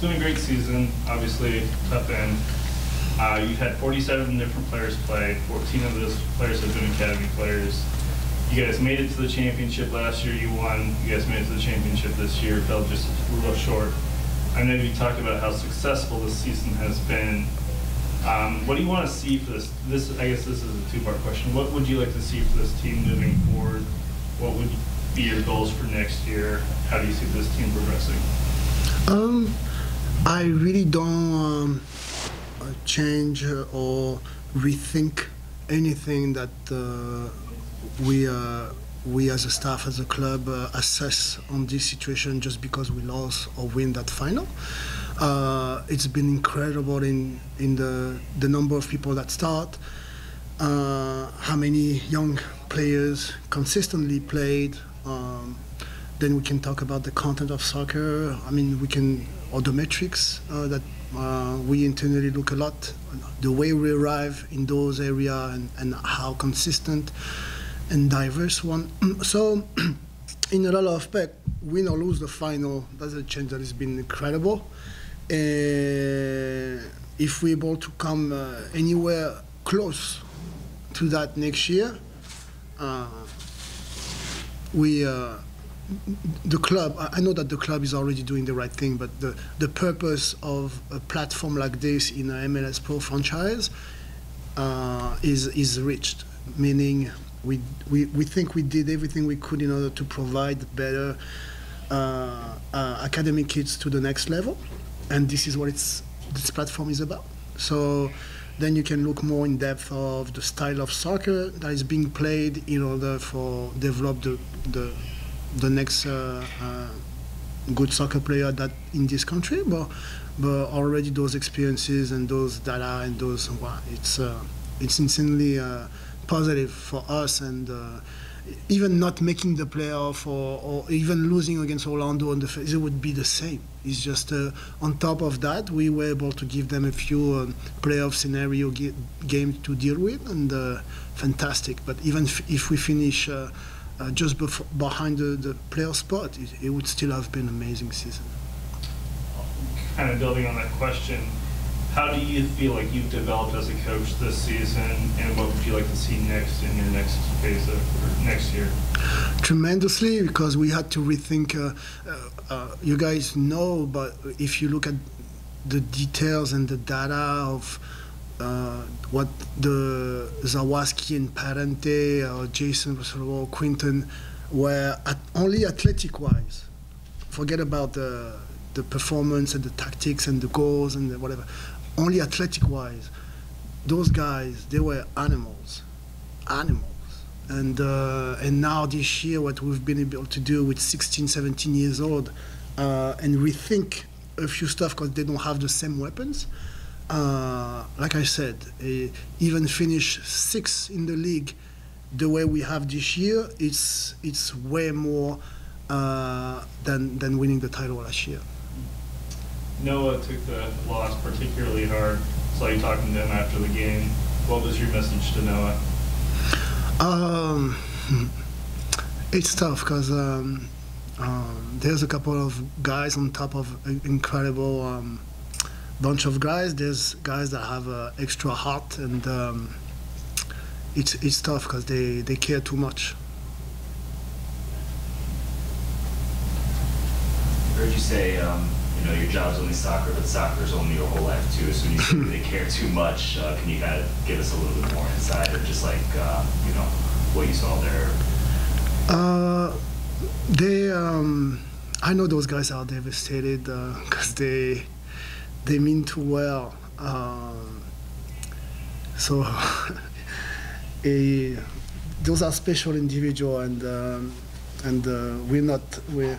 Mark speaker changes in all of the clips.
Speaker 1: been a great season. Obviously, tough end. Uh, you've had 47 different players play. 14 of those players have been academy players. You guys made it to the championship last year. You won. You guys made it to the championship this year. Fell just a little short. I know you talked about how successful this season has been. Um, what do you want to see for this? This, I guess, this is a two-part question. What would you like to see for this team moving forward? What would be your goals for next year? How do you see this team progressing?
Speaker 2: Um, I really don't um, change or rethink anything that uh, we uh, we as a staff, as a club, uh, assess on this situation just because we lost or win that final. Uh, it's been incredible in in the the number of people that start, uh, how many young players consistently played. Um, then we can talk about the content of soccer. I mean, we can or the metrics uh, that uh, we internally look a lot, the way we arrive in those areas and, and how consistent and diverse one. so, in a lot of aspect, win or lose the final, that's a change that has been incredible. Uh, if we're able to come uh, anywhere close to that next year, uh, we uh, the club. I know that the club is already doing the right thing, but the the purpose of a platform like this in a MLS Pro franchise uh, is is reached. Meaning, we, we we think we did everything we could in order to provide better uh, uh, academic kids to the next level, and this is what it's this platform is about. So then you can look more in depth of the style of soccer that is being played in order for develop the the, the next uh, uh, good soccer player that in this country. But but already those experiences and those data and those wow, it's uh, it's insanely uh, positive for us and. Uh, even not making the playoff or, or even losing against Orlando on the it would be the same. It's just uh, on top of that, we were able to give them a few um, playoff scenario ge- games to deal with, and fantastic. But even f- if we finish uh, just bef- behind the, the playoff spot, it, it would still have been an amazing season.
Speaker 1: Kind of building on that question, how do you feel like you've developed as a coach this season, and what would you like to see next in your next phase of or next year?
Speaker 2: tremendously because we had to rethink. Uh, uh, uh, you guys know, but if you look at the details and the data of uh, what the Zawadzki and Parente or Jacen or Quinton were at only athletic wise. Forget about the the performance and the tactics and the goals and the whatever. Only athletic wise, those guys they were animals, animals and uh, and now this year what we've been able to do with 16 17 years old uh, and rethink a few stuff because they don't have the same weapons uh, like I said even finish sixth in the league the way we have this year it's it's way more uh, than than winning the title last year.
Speaker 1: Noah took the loss particularly hard saw you talking to him after the game. What was your message to Noah?
Speaker 2: Um, it's tough because um, um, there's a couple of guys on top of incredible um, bunch of guys. There's guys that have an extra heart, and um, it's it's tough because they, they care too much.
Speaker 3: I heard you say um, you know, your job's only soccer, but soccer is only your whole life too. So when you say they care too much, uh, can you kind of give us a little bit more insight of just like, uh, you know, what you saw there?
Speaker 2: Uh, they, um, I know those guys are devastated because uh, they, they mean too well. Um, so, a, those are special individual, and um, and uh, we're not we're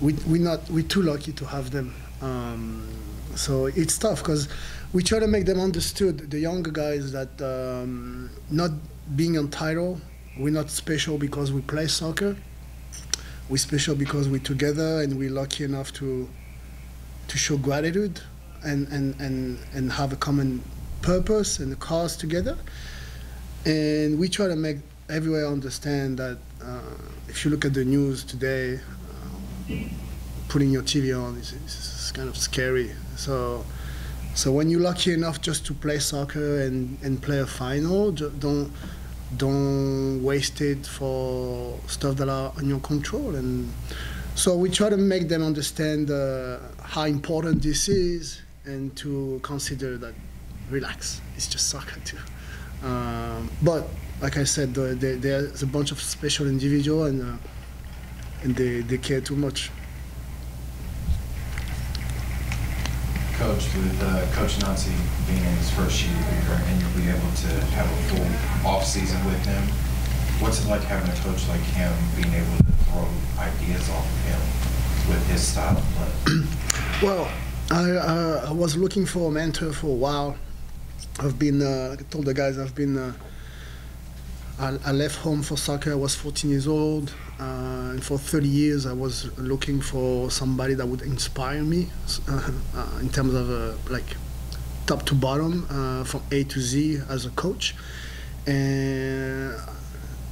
Speaker 2: we we not we're too lucky to have them. Um, so it's tough because we try to make them understood. The younger guys that um, not being on title, we're not special because we play soccer. We're special because we're together and we're lucky enough to to show gratitude and and and and have a common purpose and a cause together. And we try to make everyone understand that uh, if you look at the news today, putting your TV on is, is kind of scary. So, so when you're lucky enough just to play soccer and, and play a final, don't don't waste it for stuff that are in your control. And so we try to make them understand uh, how important this is and to consider that relax, it's just soccer too. Um, but like I said, the, the, there's a bunch of special individual and uh, and they, they care too much.
Speaker 4: Coach, with uh, Coach Nancy being in his first year and you'll be able to have a full off season with him, what's it like having a coach like him being able to throw ideas off of him with his style of play?
Speaker 2: well, I, uh, was looking for a mentor for a while. I've been, uh, I told the guys I've been, uh, I, I, left home for soccer. I was 14 years old. Uh, and for 30 years, I was looking for somebody that would inspire me uh, in terms of uh, like top to bottom, from A to Z as a coach. And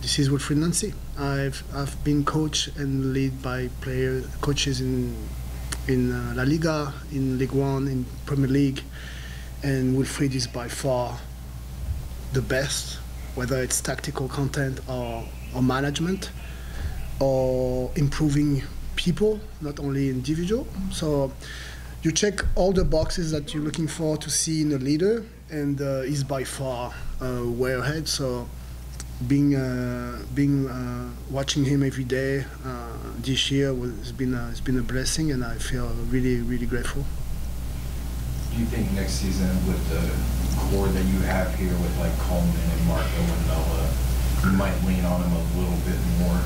Speaker 2: this is Wilfried Nancy. I've I've been coached and led by player coaches in in uh, La Liga, in League One, in Premier League, and Wilfried is by far the best, whether it's tactical content or, or management or improving people, not only individual. So you check all the boxes that you're looking for to see in a leader, and uh, he's by far uh, way ahead. So being uh, being uh, watching him every day uh, this year has been a, has been a blessing, and I feel really really grateful.
Speaker 4: Do you think next season with the core that you have here with like Coleman and Marco and Noah, you might lean on him a little bit more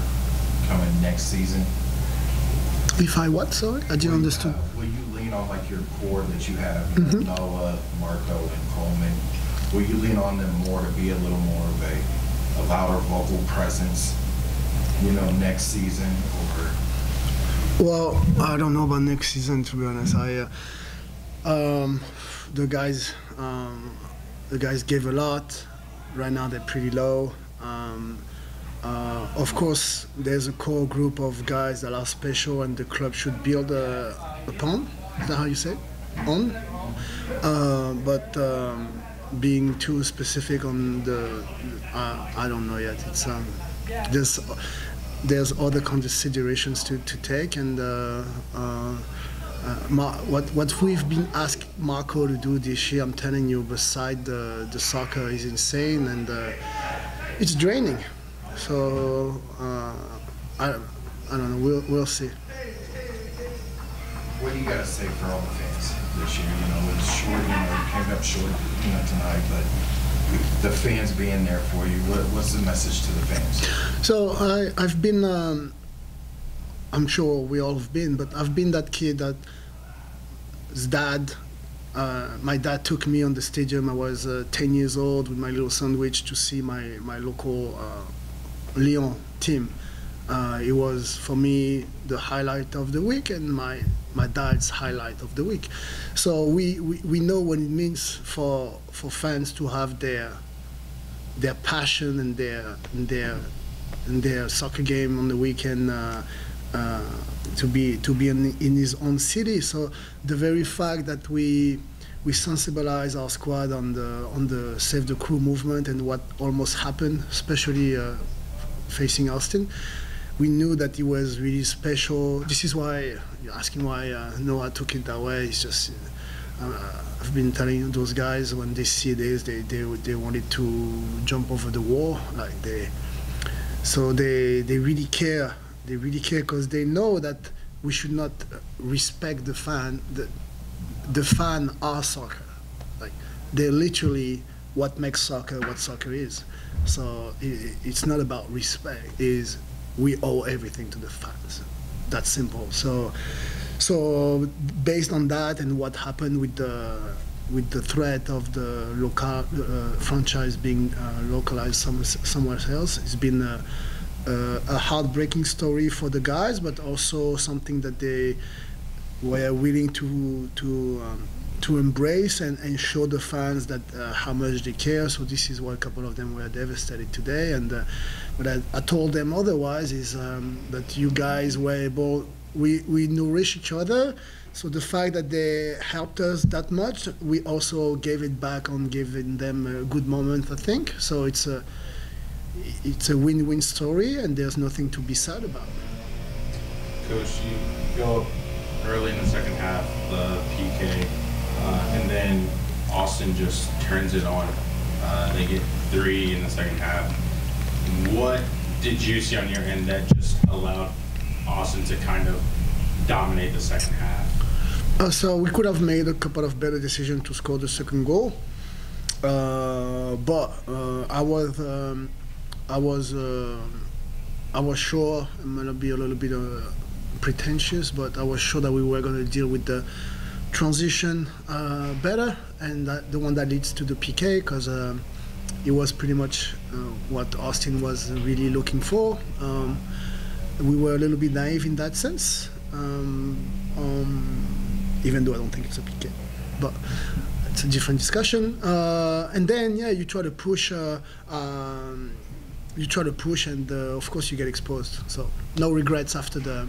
Speaker 4: coming next season?
Speaker 2: If I what, sorry? I didn't understand.
Speaker 4: Will you lean on like your core that you have, you mm -hmm. Noah, Marco, and Coleman? Will you lean on them more to be a little more of a, a louder vocal presence, you know, next season or?
Speaker 2: Well, I don't know about next season to be honest. I, uh, um, the guys, um, the guys gave a lot. Right now they're pretty low. Um, uh, of course, there's a core group of guys that are special, and the club should build uh, upon. Is that how you say? On. Uh, but um, being too specific on the, uh, I don't know yet. It's um, there's there's other considerations to, to take, and uh, uh, what what we've been asked Marco to do this year, I'm telling you, beside the the soccer is insane, and it's draining. So uh, I, I don't know. We'll we'll see.
Speaker 4: What do you got to say for all the fans this year? You know, it's short. You know, you came up short, you know, tonight, but the fans being there for you. What, what's the message to the fans?
Speaker 2: So I I've been. Um, I'm sure we all have been, but I've been that kid that his dad uh, my dad took me on the stadium. I was uh, 10 years old with my little sandwich to see my, my local uh, Lyon team. Uh, it was for me the highlight of the week and my my dad's highlight of the week. So we, we, we know what it means for for fans to have their their passion and their and their and their soccer game on the weekend uh, uh, to be to be in, in his own city. So the very fact that we we sensibilize our squad on the on the save the crew movement and what almost happened, especially uh, facing Austin. We knew that it was really special. This is why you're asking why uh, Noah took it that way. It's just uh, I've been telling those guys when they see this, they, they they wanted to jump over the wall, like they. So they they really care. They really care because they know that we should not respect the fan. The, the fan are soccer. Like they're literally what makes soccer what soccer is. So it, it's not about respect. Is we owe everything to the fans. That's simple. So so based on that and what happened with the with the threat of the local uh, franchise being uh, localized some, somewhere else, it's been a, a, a heartbreaking story for the guys, but also something that they were willing to to um, to embrace and, and show the fans that uh, how much they care. So this is why a couple of them were devastated today. And uh, what I, I, told them otherwise is um, that you guys were able we we nourish each other. So the fact that they helped us that much, we also gave it back on giving them a good moment. I think so. It's a it's a win-win story, and there's nothing to be sad about.
Speaker 5: Coach, you go early in the second half, the PK, uh, and then Austin just turns it on. Uh, they get three in the second half. What did you see on your end that just allowed Austin to kind of dominate the second half?
Speaker 2: Uh, so we could have made a couple of better decisions to score the second goal, uh, but uh, I was um, I was uh, I was sure I'm gonna be a little bit pretentious, but I was sure that we were gonna deal with the transition uh, better, and that, the one that leads to the PK because um, it was pretty much uh, what Austin was really looking for. Um, we were a little bit naive in that sense. Um, um, even though I don't think it's a PK. But it's a different discussion. Uh, and then, yeah, you try to push. Uh, um, you try to push, and uh, of course you get exposed. So no regrets after the.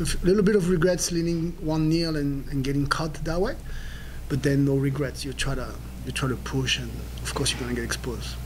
Speaker 2: A little bit of regrets leaning one nil and, and getting caught that way, but then no regrets. You try to you try to push, and of course you're gonna get exposed.